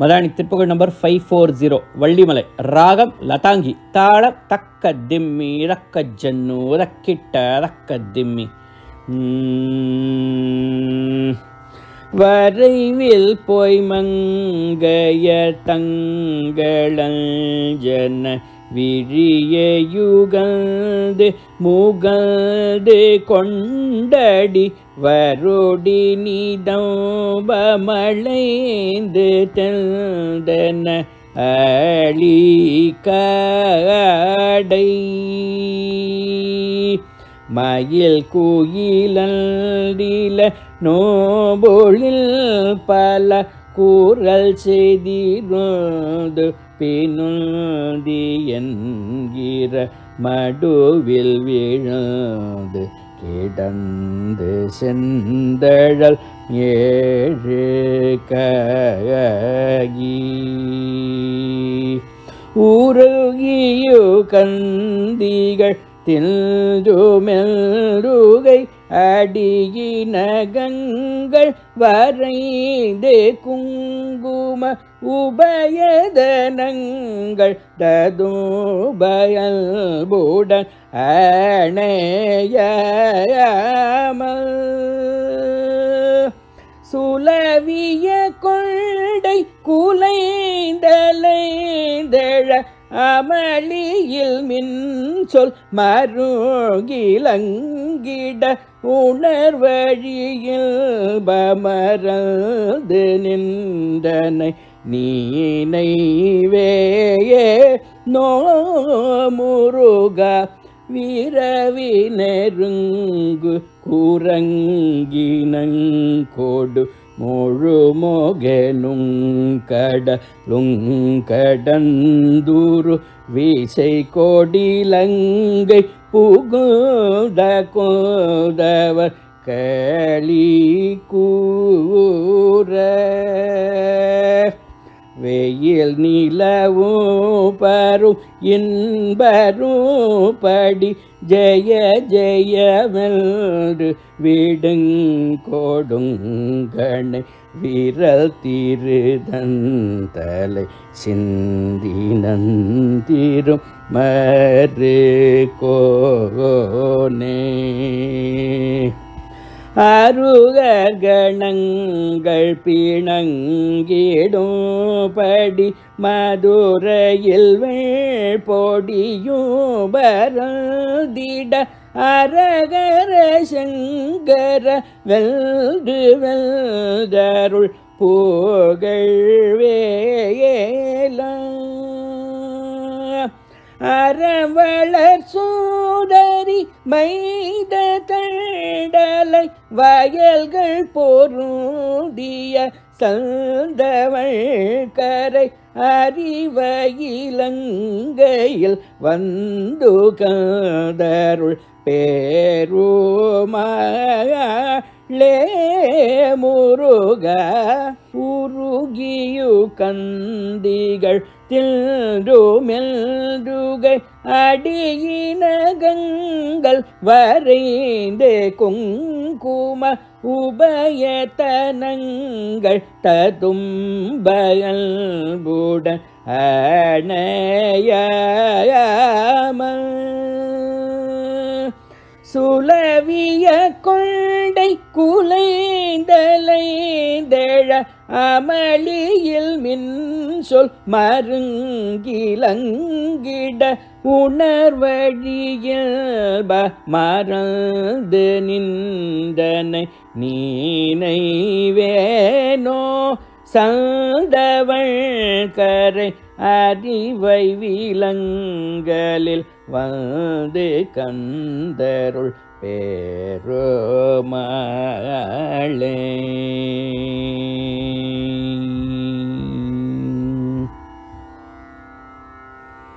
Madani Thiruppugazh number five four zero Vallimalai ராகம் லதாங்கி தாளம் தக்க திம்மி ரக்க ஜன்னு ரக்கிட்ட ரக்க திம்மி. வரைவில் போய் மங்கைய தங்களஞ்சன. விழிய யுகந்து முகந்து கொண்டடி வருடி நீதம்பமளைந்து தெந்தன அழி கடை மயில் குயிலில நோபொழில் பல கூறல் செய்திருந்து பினுந்தி என்கிற மடுவில் விழுந்து கிடந்து செந்தழல் ஏழு ககி ஊருகியு கந்திகள் தில்துமெல்ருகை அடியினகங்கள் வரைந்தே குங்கும உபயதனங்கள் ததுபயல்புடன் அணையாமல். சுலவிய கொண்டை குலைந்தலைந்தழ அமளியில் மின் சொல் மருகிலங்கிட உணர்வழியில் பமரது நின்றனை நீனைவேயே நோ முருகா வீரவி நெருங்கு குரங்கினங்கொடு முழு மொகனுங்கடலுங்கடந்தூரு வீசை கோடிலங்கை புகுத கோதவர் களி கூற. இயல் நிலவும் பரும் இன்பரும் படி ஜெய ஜெயவென்று விடுங்கொடுங்கணை விரல் திருதந்தலை சிந்தி நந்திரும் மறு கோனே. அருகணங்கள் பிணங்கிடும்படி மதுரையில் பொடியும் பரந்திட அரகர சங்கர வெல்து வெல்தருள் புகழ்வேலாம் அறவளர் மைத தண்டலை வயல்கள் பொருந்திய சந்தவள் கரை அறிவயிலங்கையில் வந்து கந்தருள் கதருள் பேருமாளே முருக உருகியு கந்திகள் தில்டுமெல்டுகை அடியினகங்கள் வரைந்தே குங்கும உபயத்தனங்கள் ததும்பயல்புடன் அணையாமல் சுலவிய கொண்டை குலைந்தலைந்தழ அமளியில் மின் சொல் மருங்கிலங்கிட உணர்வழியில் மறந்து நின்றனை நீனைவேனோ சந்தவள் கரை அறிவை விலங்கலில் வந்து கந்தருள் பேரோமாளே.